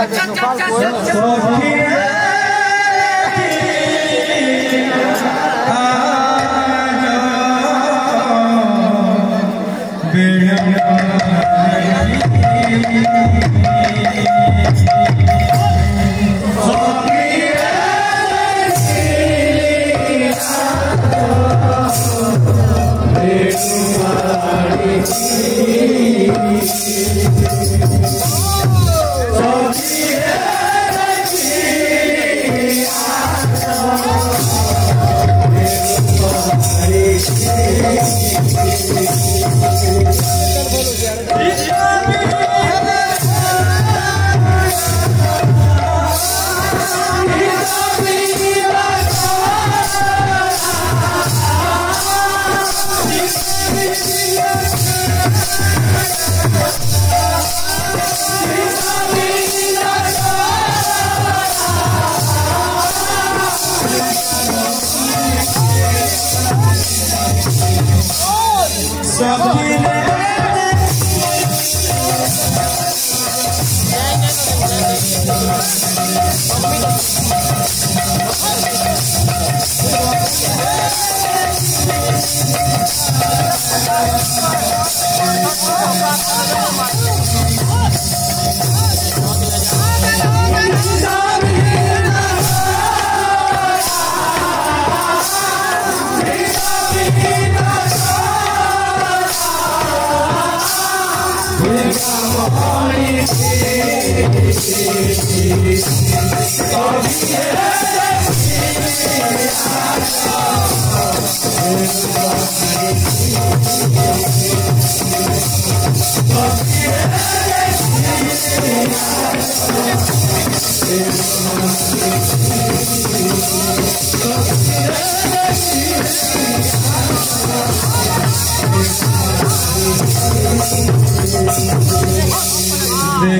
mas eles não falam. Oh, my God.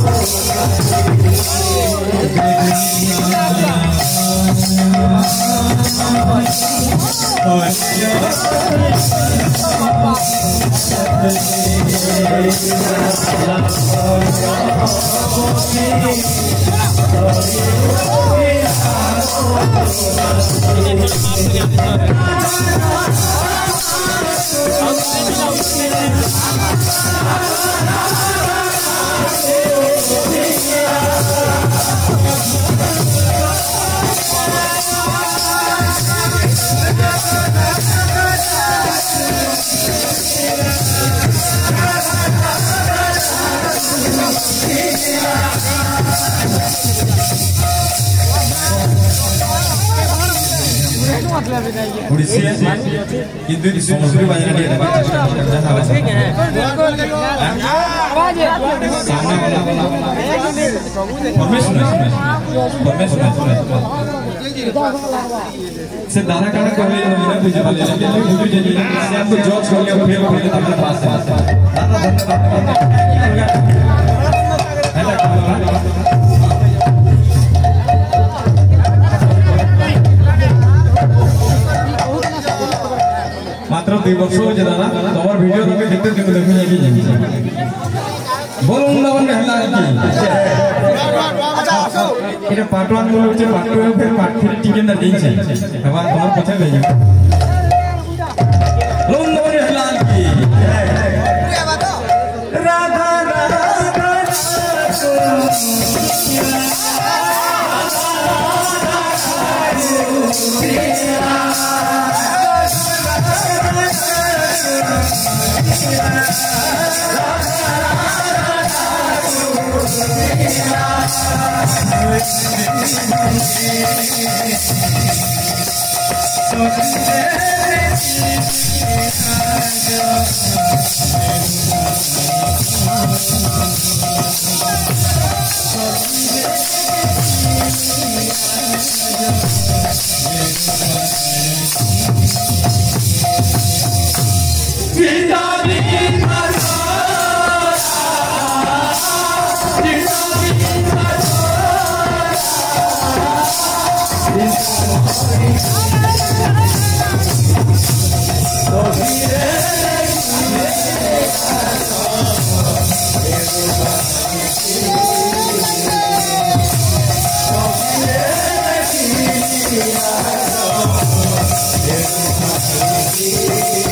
I'm itu disuruh suruh banyak dia dapat kerja kerja sama sana wala wala permission permission से दाना कारण कर लिया मेरा पूजा वाले लेकिन भी पूजा जनी से आप तो जॉब कर लिया फिर फिर तुम्हारे पास पास दाना धन्यवाद দুই বছর হয়েছে দাদা তোমার ভিডিও তুমি দেখতে দেখতে দেখে যাবি বলুন বৃন্দাবন হেলা এটা পার্ট বলে হচ্ছে পার্ট টু ফের পার্ট থ্রি টিকেন না দিয়েছে। এবার তোমার কোথায় হয়ে Vida, vida, Yeah.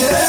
Yeah.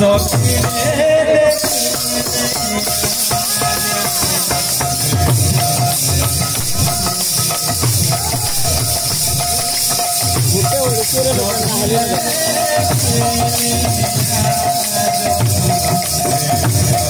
सखी Thank you.